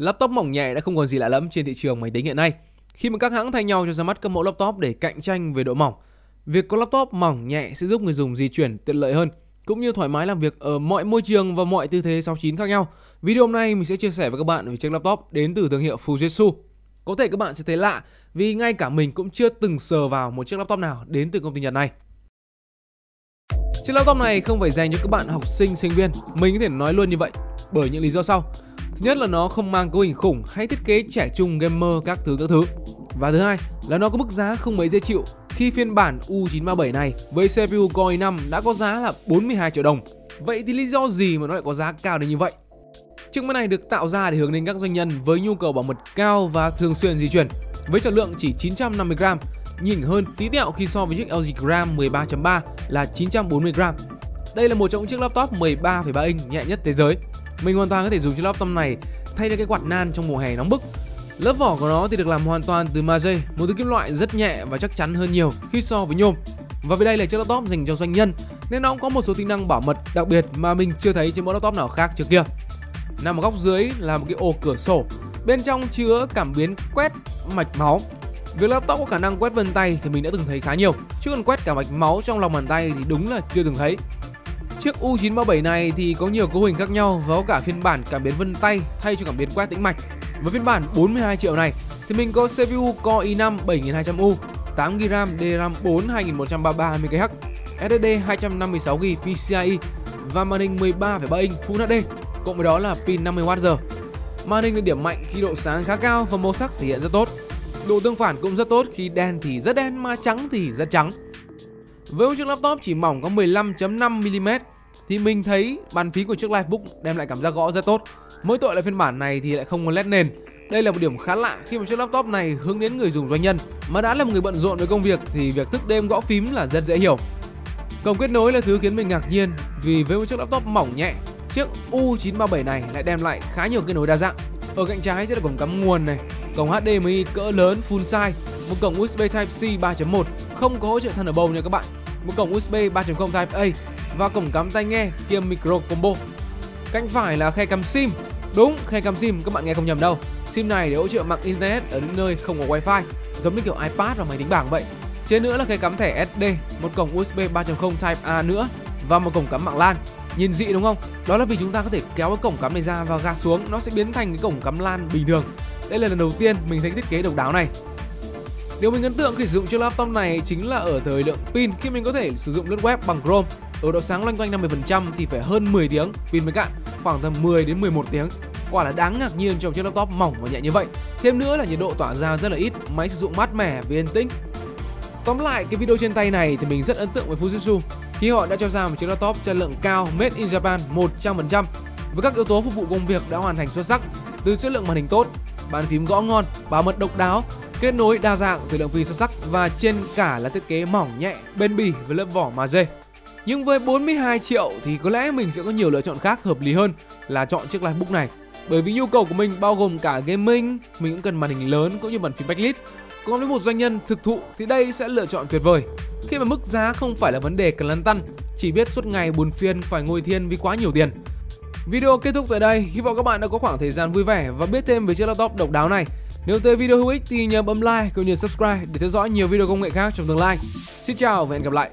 Laptop mỏng nhẹ đã không còn gì lạ lẫm trên thị trường máy tính hiện nay. Khi mà các hãng thay nhau cho ra mắt các mẫu laptop để cạnh tranh về độ mỏng, việc có laptop mỏng nhẹ sẽ giúp người dùng di chuyển tiện lợi hơn cũng như thoải mái làm việc ở mọi môi trường và mọi tư thế 69 khác nhau. Video hôm nay mình sẽ chia sẻ với các bạn về chiếc laptop đến từ thương hiệu Fujitsu. Có thể các bạn sẽ thấy lạ vì ngay cả mình cũng chưa từng sờ vào một chiếc laptop nào đến từ công ty Nhật này. Chiếc laptop này không phải dành cho các bạn học sinh, sinh viên. Mình có thể nói luôn như vậy bởi những lý do sau. Nhất là nó không mang cấu hình khủng hay thiết kế trẻ trung gamer các thứ các thứ. Và thứ hai là nó có mức giá không mấy dễ chịu khi phiên bản U937 này với CPU Core i5 đã có giá là 42 triệu đồng. Vậy thì lý do gì mà nó lại có giá cao đến như vậy? Chiếc máy này được tạo ra để hướng đến các doanh nhân với nhu cầu bảo mật cao và thường xuyên di chuyển. Với trọng lượng chỉ 950 g, nhỉnh hơn tí tẹo khi so với chiếc LG Gram 13.3 là 940 g. Đây là một trong những chiếc laptop 13,3 inch nhẹ nhất thế giới. Mình hoàn toàn có thể dùng chiếc laptop này thay cho cái quạt nan trong mùa hè nóng bức. Lớp vỏ của nó thì được làm hoàn toàn từ magie, một thứ kim loại rất nhẹ và chắc chắn hơn nhiều khi so với nhôm. Và vì đây là chiếc laptop dành cho doanh nhân nên nó cũng có một số tính năng bảo mật đặc biệt mà mình chưa thấy trên mẫu laptop nào khác trước kia. Nằm ở góc dưới là một cái ô cửa sổ, bên trong chứa cảm biến quét mạch máu. Việc laptop có khả năng quét vân tay thì mình đã từng thấy khá nhiều, chứ còn quét cả mạch máu trong lòng bàn tay thì đúng là chưa từng thấy. Chiếc U937 này thì có nhiều cấu hình khác nhau và có cả phiên bản cảm biến vân tay thay cho cảm biến quét tĩnh mạch. Với phiên bản 42 triệu này thì mình có CPU Core i5 7200U, 8GB RAM, DRAM 4 2133 MHz, SSD 256GB PCIe và màn hình 13,3 inch Full HD, cộng với đó là pin 50Wh. Màn hình được điểm mạnh khi độ sáng khá cao và màu sắc thể hiện rất tốt. Độ tương phản cũng rất tốt khi đen thì rất đen mà trắng thì rất trắng. Với một chiếc laptop chỉ mỏng có 15.5mm thì mình thấy bàn phím của chiếc Livebook đem lại cảm giác gõ rất tốt. Mỗi tội là phiên bản này thì lại không có led nền. Đây là một điểm khá lạ khi mà chiếc laptop này hướng đến người dùng doanh nhân mà đã là một người bận rộn với công việc thì việc thức đêm gõ phím là rất dễ hiểu. Cổng kết nối là thứ khiến mình ngạc nhiên vì với một chiếc laptop mỏng nhẹ, chiếc U937 này lại đem lại khá nhiều kết nối đa dạng. Ở cạnh trái sẽ là cổng cắm nguồn này, cổng HDMI cỡ lớn full size, một cổng USB Type-C 3.1 không có hỗ trợ Thunderbolt nha các bạn, một cổng USB 3.0 Type-A và cổng cắm tai nghe kiêm micro combo. Cạnh phải là khe cắm SIM. Đúng, khe cắm SIM các bạn nghe không nhầm đâu. SIM này để hỗ trợ mạng internet ở những nơi không có wifi, giống như kiểu iPad và máy tính bảng vậy. Trên nữa là khe cắm thẻ SD, một cổng USB 3.0 Type A nữa và một cổng cắm mạng LAN. Nhìn dị đúng không? Đó là vì chúng ta có thể kéo cái cổng cắm này ra và gạt xuống, nó sẽ biến thành cái cổng cắm LAN bình thường. Đây là lần đầu tiên mình thấy thiết kế độc đáo này. Điều mình ấn tượng khi sử dụng chiếc laptop này chính là ở thời lượng pin khi mình có thể sử dụng lướt web bằng Chrome. Ở độ sáng loanh quanh 50% thì phải hơn 10 tiếng pin mới cạn, khoảng tầm 10 đến 11 tiếng. Quả là đáng ngạc nhiên trong chiếc laptop mỏng và nhẹ như vậy. Thêm nữa là nhiệt độ tỏa ra rất là ít, máy sử dụng mát mẻ và yên tĩnh. Tóm lại cái video trên tay này thì mình rất ấn tượng với Fujitsu khi họ đã cho ra một chiếc laptop chất lượng cao made in Japan 100% với các yếu tố phục vụ công việc đã hoàn thành xuất sắc từ chất lượng màn hình tốt, bàn phím gõ ngon, bảo mật độc đáo, kết nối đa dạng, từ lượng pin xuất sắc và trên cả là thiết kế mỏng nhẹ, bền bỉ với lớp vỏ magie. Nhưng với 42 triệu thì có lẽ mình sẽ có nhiều lựa chọn khác hợp lý hơn là chọn chiếc MacBook này. Bởi vì nhu cầu của mình bao gồm cả gaming, mình cũng cần màn hình lớn cũng như bàn phím backlit. Còn với một doanh nhân thực thụ thì đây sẽ lựa chọn tuyệt vời. Khi mà mức giá không phải là vấn đề cần lăn tăn, chỉ biết suốt ngày buồn phiền phải ngồi thiên vì quá nhiều tiền. Video kết thúc tại đây, hy vọng các bạn đã có khoảng thời gian vui vẻ và biết thêm về chiếc laptop độc đáo này. Nếu thấy video hữu ích thì nhớ bấm like cũng như subscribe để theo dõi nhiều video công nghệ khác trong tương lai. Xin chào và hẹn gặp lại.